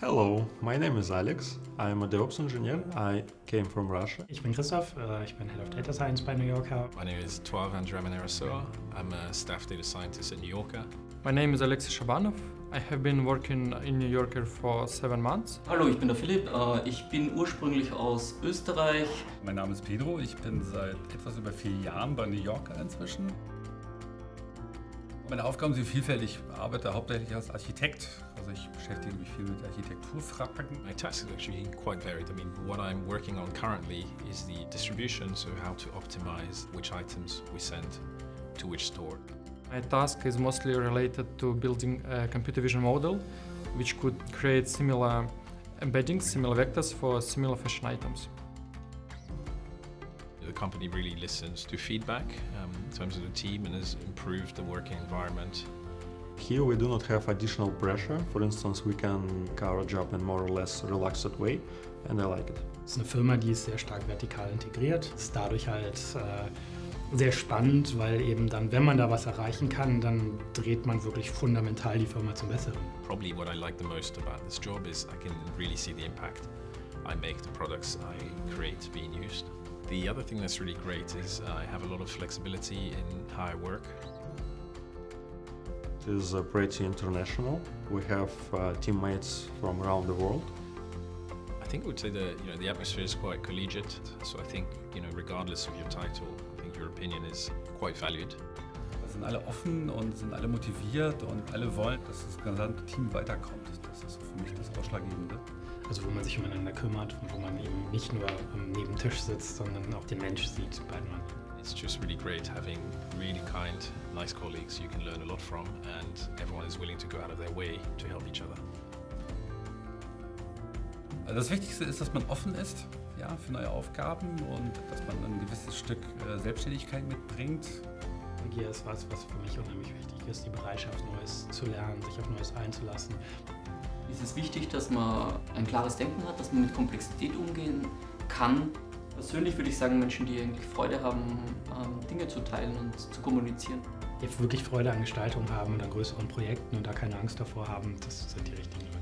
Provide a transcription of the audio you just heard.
Hello, my name is Alex. I'm a DevOps engineer. I came from Russia. Ich bin Christoph, äh, ich bin Head of Data Science bei New Yorker. My name is Tuav Andramanarasoa. I'm a staff data scientist at New Yorker. My name is Alexei Shabanov. I have been working in New Yorker for seven months. Hallo, ich bin der Philipp. Äh, Ich bin ursprünglich aus Österreich. Mein Name ist Pedro, ich bin seit etwas über vier Jahren bei New Yorker inzwischen. Meine Aufgaben sind vielfältig. Ich arbeite hauptsächlich als Architekt. Also ich beschäftige mich viel mit Architekturfragen. My task is actually quite varied. I mean, what I'm working on currently is the distribution, so how to optimize which items we send to which store. My task is mostly related to building a computer vision model, which could create similar embeddings, similar vectors for similar fashion items. The company really listens to feedback um, in terms of the team and has improved the working environment. Here we do not have additional pressure. For instance, we can do our job in more or less relaxed way, and I like it. Es ist eine Firma, die ist sehr stark vertikal integriert. Ist dadurch halt äh, sehr spannend, weil eben dann, wenn man da was erreichen kann, dann dreht man wirklich fundamental die Firma zum Besseren. Probably what I like the most about this job is I can really see the impact I make, the products I create being used. The other thing that's really great is I have a lot of flexibility in how I work. It is uh, pretty international. We have uh, teammates from around the world. I think I would say the you know the atmosphere is quite collegiate. So I think you know regardless of your title, I think your opinion is quite valued. Wir sind alle offen und sind alle motiviert und alle wollen, dass das gesamte Team weiterkommt. Das ist für mich das Ausschlaggebende. Also wo man sich umeinander kümmert und wo man eben nicht nur am Nebentisch sitzt, sondern auch den Mensch sieht bei man. It's just really great having really kind, nice colleagues you can learn a lot from, and everyone is willing to go out of their way to help each other. Also das Wichtigste ist, dass man offen ist ja, für neue Aufgaben und dass man ein gewisses Stück äh, Selbstständigkeit mitbringt. Neugier ist was, was für mich unheimlich wichtig ist, die Bereitschaft, Neues zu lernen, sich auf Neues einzulassen. Es ist wichtig, dass man ein klares Denken hat, dass man mit Komplexität umgehen kann. Persönlich würde ich sagen, Menschen, die eigentlich Freude haben, ähm, Dinge zu teilen und zu kommunizieren. Die wirklich Freude an Gestaltung haben und an größeren Projekten und da keine Angst davor haben, das sind die richtigen Leute.